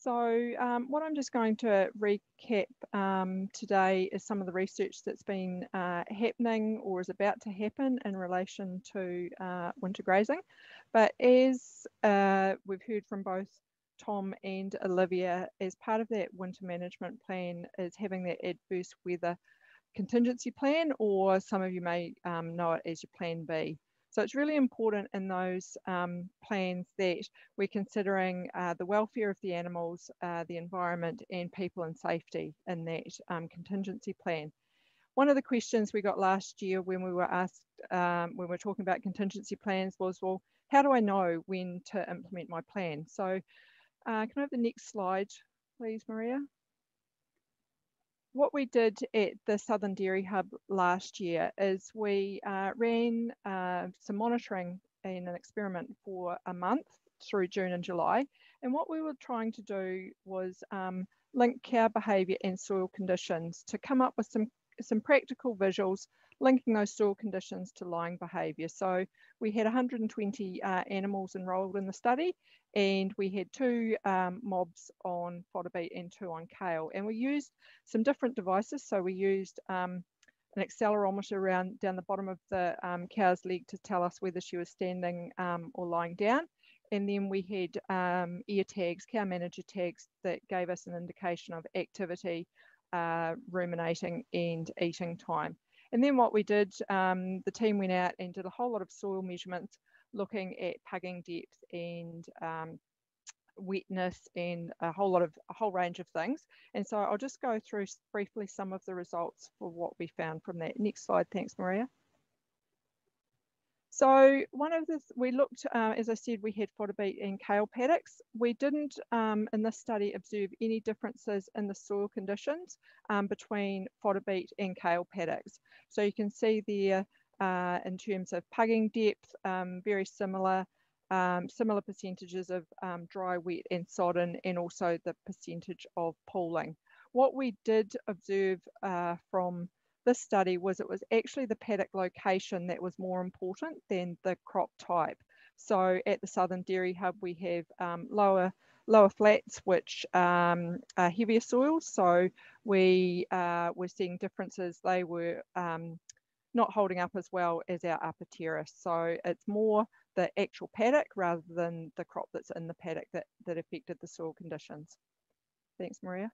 So um, what I'm just going to recap um, today is some of the research that's been uh, happening or is about to happen in relation to uh, winter grazing. But as uh, we've heard from both Tom and Olivia, as part of that winter management plan is having that adverse weather contingency plan, or some of you may um, know it as your plan B. So it's really important in those um, plans that we're considering uh, the welfare of the animals, uh, the environment and people and safety in that um, contingency plan. One of the questions we got last year when we were asked, um, when we were talking about contingency plans was, well, how do I know when to implement my plan? So uh, can I have the next slide, please, Maria? What we did at the Southern Dairy Hub last year is we uh, ran uh, some monitoring in an experiment for a month through June and July. And what we were trying to do was um, link cow behaviour and soil conditions to come up with some, some practical visuals linking those soil conditions to lying behaviour. So we had 120 uh, animals enrolled in the study and we had two um, mobs on fodder beet and two on kale. And we used some different devices. So we used um, an accelerometer around down the bottom of the um, cow's leg to tell us whether she was standing um, or lying down. And then we had um, ear tags, CowManager tags that gave us an indication of activity, uh, ruminating and eating time. And then what we did, um, the team went out and did a whole lot of soil measurements looking at pugging depth and um, wetness and a whole lot of a whole range of things. And so I'll just go through briefly some of the results for what we found from that. Next slide, thanks Maria. So one of the, we looked, uh, as I said, we had fodder beet and kale paddocks. We didn't, um, in this study, observe any differences in the soil conditions um, between fodder beet and kale paddocks. So you can see there uh, in terms of pugging depth, um, very similar, um, similar percentages of um, dry, wet and sodden, and also the percentage of pooling. What we did observe uh, from this study was it was actually the paddock location that was more important than the crop type. So at the Southern Dairy Hub, we have um, lower lower flats, which um, are heavier soils. So we uh, were seeing differences. They were um, not holding up as well as our upper terrace. So it's more the actual paddock rather than the crop that's in the paddock that, that affected the soil conditions. Thanks, Maria.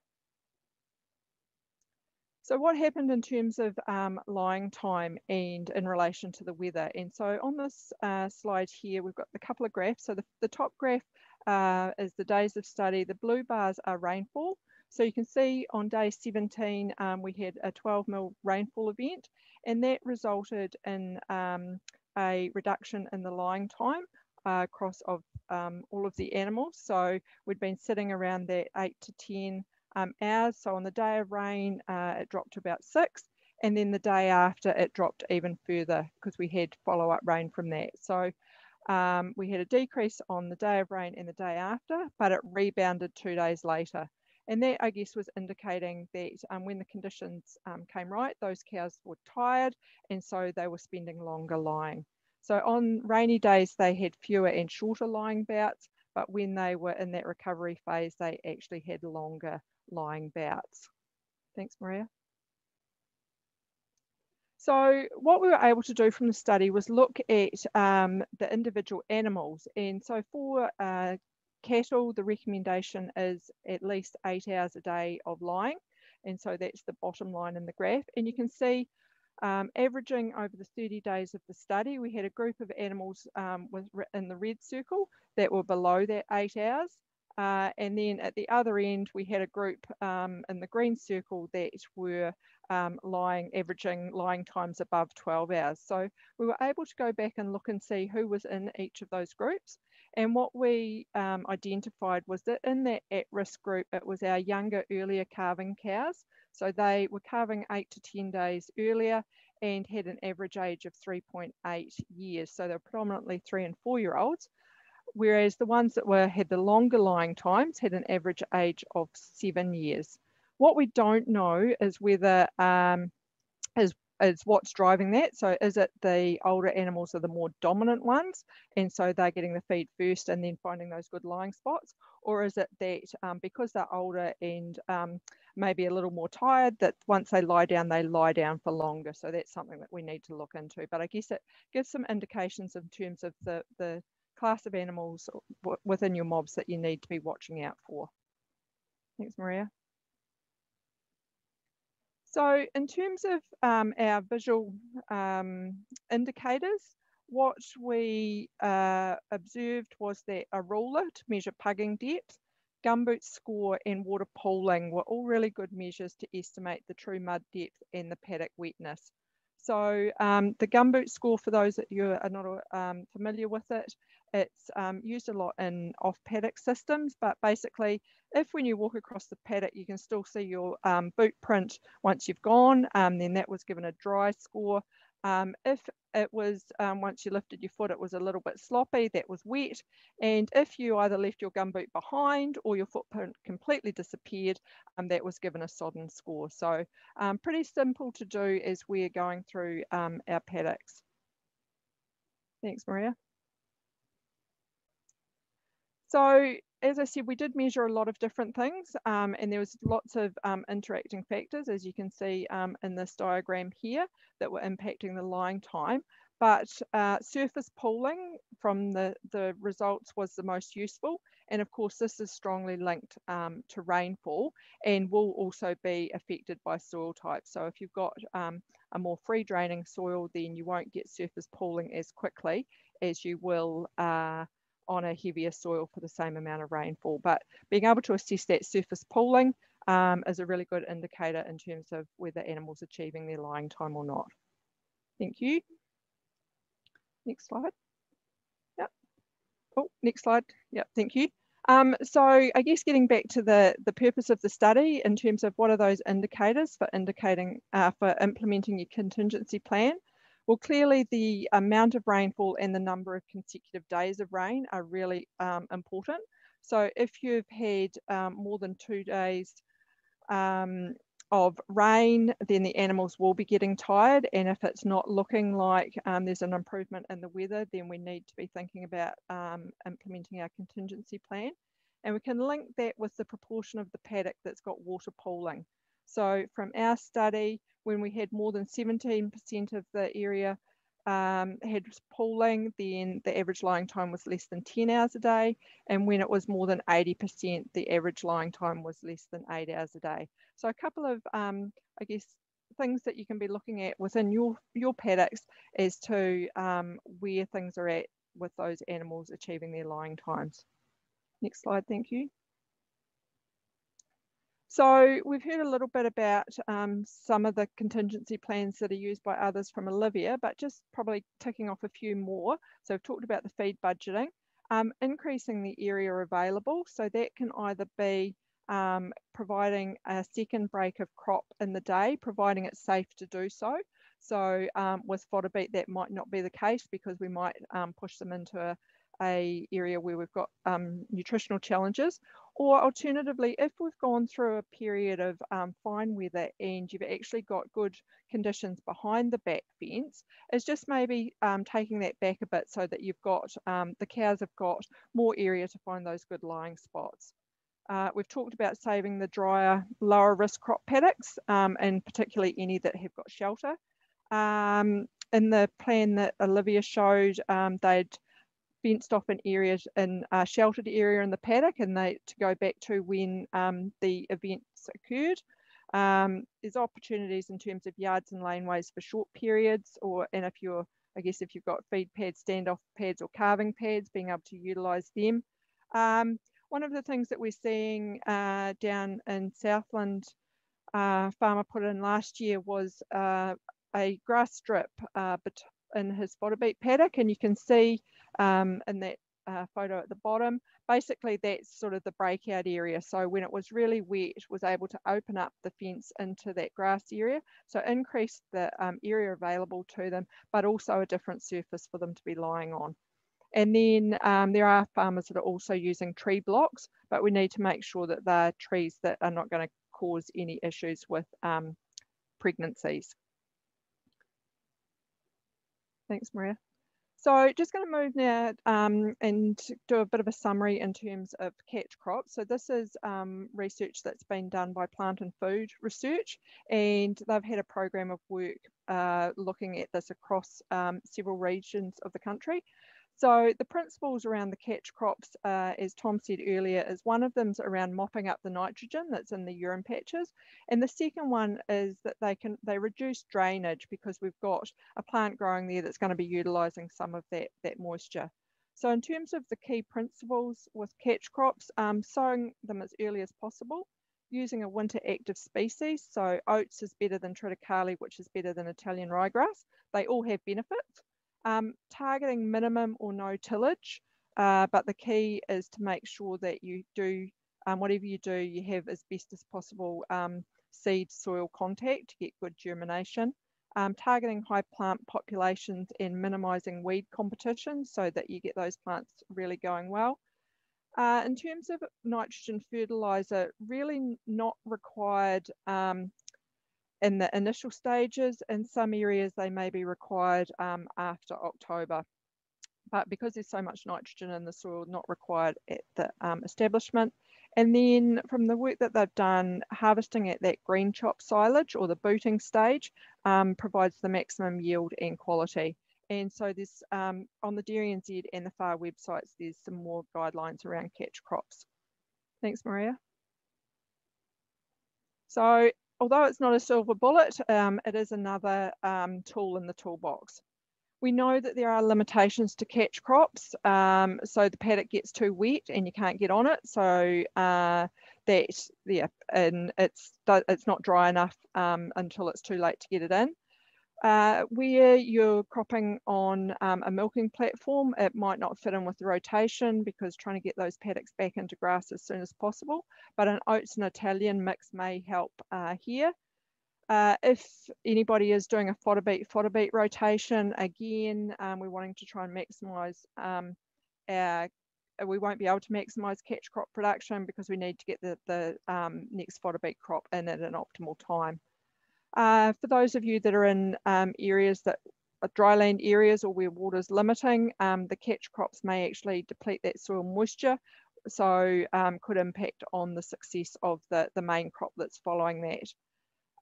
So what happened in terms of um, lying time and in relation to the weather? And so on this uh, slide here, we've got a couple of graphs. So the, the top graph uh, is the days of study. The blue bars are rainfall. So you can see on day 17, um, we had a 12 mil rainfall event, and that resulted in um, a reduction in the lying time uh, across of um, all of the animals. So we'd been sitting around that 8 to 10 um, hours. So on the day of rain, uh, it dropped to about six. And then the day after, it dropped even further because we had follow up rain from that. So um, we had a decrease on the day of rain and the day after, but it rebounded two days later. And that, I guess, was indicating that um, when the conditions um, came right, those cows were tired and so they were spending longer lying. So on rainy days, they had fewer and shorter lying bouts, but when they were in that recovery phase, they actually had longer lying bouts. Thanks, Maria. So what we were able to do from the study was look at um, the individual animals. And so for uh, cattle, the recommendation is at least eight hours a day of lying. And so that's the bottom line in the graph. And you can see um, averaging over the 30 days of the study, we had a group of animals um, with, in the red circle that were below that eight hours. Uh, and then at the other end, we had a group um, in the green circle that were um, lying, averaging lying times above 12 hours. So we were able to go back and look and see who was in each of those groups. And what we um, identified was that in that at-risk group, it was our younger, earlier calving cows. So they were calving eight to 10 days earlier and had an average age of 3.8 years. So they're predominantly three and four year olds whereas the ones that were had the longer lying times had an average age of seven years. What we don't know is whether um, is is what's driving that. So is it the older animals are the more dominant ones, and so they're getting the feed first and then finding those good lying spots, or is it that um, because they're older and um, maybe a little more tired, that once they lie down, they lie down for longer. So that's something that we need to look into. But I guess it gives some indications in terms of the the class of animals within your mobs that you need to be watching out for. Thanks, Maria. So in terms of um, our visual um, indicators, what we uh, observed was that a ruler to measure pugging depth, gumboot score and water pooling were all really good measures to estimate the true mud depth and the paddock wetness. So um, the gumboot score, for those that you are not um, familiar with it, it's um, used a lot in off paddock systems, but basically if when you walk across the paddock, you can still see your um, boot print once you've gone, um, then that was given a dry score. Um, if it was, um, once you lifted your foot, it was a little bit sloppy, that was wet. And if you either left your gumboot behind or your footprint completely disappeared, um, that was given a sodden score. So um, pretty simple to do as we're going through um, our paddocks. Thanks, Maria. So as I said, we did measure a lot of different things um, and there was lots of um, interacting factors, as you can see um, in this diagram here, that were impacting the lying time. But uh, surface pooling from the, the results was the most useful. And of course, this is strongly linked um, to rainfall and will also be affected by soil type. So if you've got um, a more free draining soil, then you won't get surface pooling as quickly as you will uh, on a heavier soil for the same amount of rainfall. But being able to assess that surface pooling um, is a really good indicator in terms of whether animals achieving their lying time or not. Thank you. Next slide. Yep. Oh, next slide. Yep, thank you. Um, so I guess getting back to the, the purpose of the study in terms of what are those indicators for indicating, uh, for implementing your contingency plan. Well, clearly the amount of rainfall and the number of consecutive days of rain are really um, important. So if you've had um, more than two days um, of rain, then the animals will be getting tired. And if it's not looking like um, there's an improvement in the weather, then we need to be thinking about um, implementing our contingency plan. And we can link that with the proportion of the paddock that's got water pooling. So from our study, when we had more than 17% of the area um, had pooling, then the average lying time was less than 10 hours a day. And when it was more than 80%, the average lying time was less than eight hours a day. So a couple of, um, I guess, things that you can be looking at within your, your paddocks as to um, where things are at with those animals achieving their lying times. Next slide, thank you. So we've heard a little bit about um, some of the contingency plans that are used by others from Olivia, but just probably ticking off a few more. So we've talked about the feed budgeting, um, increasing the area available. So that can either be um, providing a second break of crop in the day, providing it's safe to do so. So um, with fodder beet, that might not be the case because we might um, push them into a, a area where we've got um, nutritional challenges or alternatively if we've gone through a period of um, fine weather and you've actually got good conditions behind the back fence is just maybe um, taking that back a bit so that you've got um, the cows have got more area to find those good lying spots. Uh, we've talked about saving the drier lower risk crop paddocks um, and particularly any that have got shelter. Um, in the plan that Olivia showed, um, they'd fenced off an area in a sheltered area in the paddock and they to go back to when um, the events occurred. Um, there's opportunities in terms of yards and laneways for short periods or and if you're I guess if you've got feed pads, standoff pads or calving pads, being able to utilise them. Um, one of the things that we're seeing uh, down in Southland, uh, farmer put in last year was uh, a grass strip uh, in his fodder beet paddock and you can see um, in that uh, photo at the bottom. Basically, that's sort of the breakout area. So when it was really wet, was able to open up the fence into that grass area. So increase the um, area available to them, but also a different surface for them to be lying on. And then um, there are farmers that are also using tree blocks, but we need to make sure that they're trees that are not going to cause any issues with um, pregnancies. Thanks, Maria. So just going to move now um, and do a bit of a summary in terms of catch crops. So this is um, research that's been done by Plant and Food Research, and they've had a program of work uh, looking at this across um, several regions of the country. So the principles around the catch crops, uh, as Tom said earlier, is one of them's around mopping up the nitrogen that's in the urine patches. And the second one is that they can they reduce drainage because we've got a plant growing there that's going to be utilizing some of that, that moisture. So in terms of the key principles with catch crops, um, sowing them as early as possible, using a winter active species. So oats is better than triticale, which is better than Italian ryegrass. They all have benefits. Um, targeting minimum or no tillage, uh, but the key is to make sure that you do, um, whatever you do, you have as best as possible um, seed soil contact to get good germination. Um, targeting high plant populations and minimizing weed competition so that you get those plants really going well. Uh, in terms of nitrogen fertilizer, really not required um, in the initial stages. In some areas, they may be required um, after October. But because there's so much nitrogen in the soil, not required at the um, establishment. And then from the work that they've done, harvesting at that green chop silage or the booting stage um, provides the maximum yield and quality. And so this um, on the Dairy NZ and the FAR websites, there's some more guidelines around catch crops. Thanks, Maria. So although it's not a silver bullet, um, it is another um, tool in the toolbox. We know that there are limitations to catch crops. Um, so the paddock gets too wet and you can't get on it. So uh, that, yeah, and it's, it's not dry enough um, until it's too late to get it in. Uh, where you're cropping on um, a milking platform, it might not fit in with the rotation because trying to get those paddocks back into grass as soon as possible. But an oats and Italian mix may help uh, here. Uh, if anybody is doing a fodder beet, fodder beet rotation, again, um, we're wanting to try and maximise um, our we won't be able to maximise catch crop production because we need to get the, the um, next fodder beet crop in at an optimal time. Uh, for those of you that are in um, areas that are dryland areas or where water is limiting, um, the catch crops may actually deplete that soil moisture, so um, could impact on the success of the, the main crop that's following that.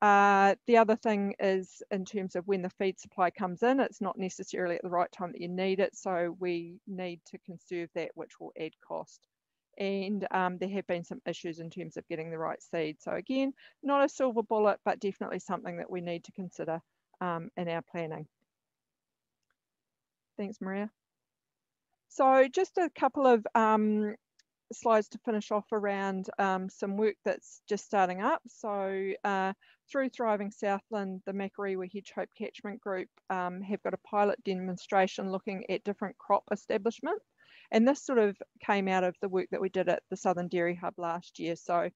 Uh, the other thing is in terms of when the feed supply comes in, it's not necessarily at the right time that you need it, so we need to conserve that, which will add cost and um, there have been some issues in terms of getting the right seed. So again, not a silver bullet, but definitely something that we need to consider um, in our planning. Thanks, Maria. So just a couple of um, slides to finish off around um, some work that's just starting up. So uh, through Thriving Southland, the Makarewa Hedgehope Catchment Group um, have got a pilot demonstration looking at different crop establishments and this sort of came out of the work that we did at the Southern Dairy Hub last year. So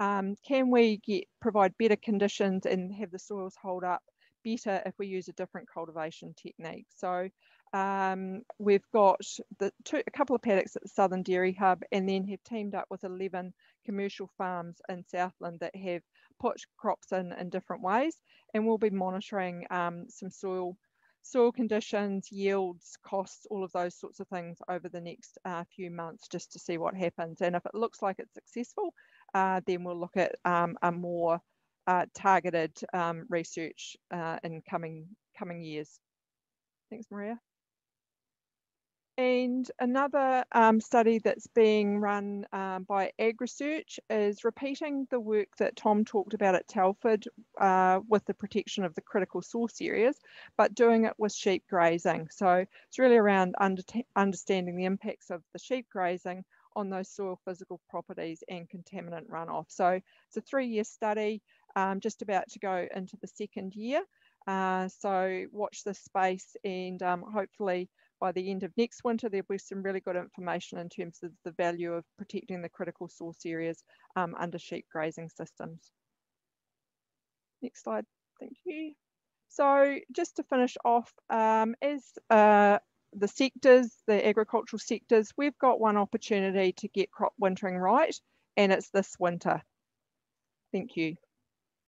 um, can we get provide better conditions and have the soils hold up better if we use a different cultivation technique? So um, we've got the two, a couple of paddocks at the Southern Dairy Hub and then have teamed up with 11 commercial farms in Southland that have put crops in in different ways and we'll be monitoring um, some soil soil conditions, yields, costs, all of those sorts of things over the next uh, few months just to see what happens. And if it looks like it's successful, uh, then we'll look at um, a more uh, targeted um, research uh, in coming coming years. Thanks, Maria. And another um, study that's being run um, by AgResearch is repeating the work that Tom talked about at Telford uh, with the protection of the critical source areas, but doing it with sheep grazing. So it's really around under understanding the impacts of the sheep grazing on those soil physical properties and contaminant runoff. So it's a three-year study, um, just about to go into the second year. Uh, so watch this space and um, hopefully by the end of next winter, there'll be some really good information in terms of the value of protecting the critical source areas um, under sheep grazing systems. Next slide, thank you. So just to finish off, um, as uh, the sectors, the agricultural sectors, we've got one opportunity to get crop wintering right, and it's this winter. Thank you.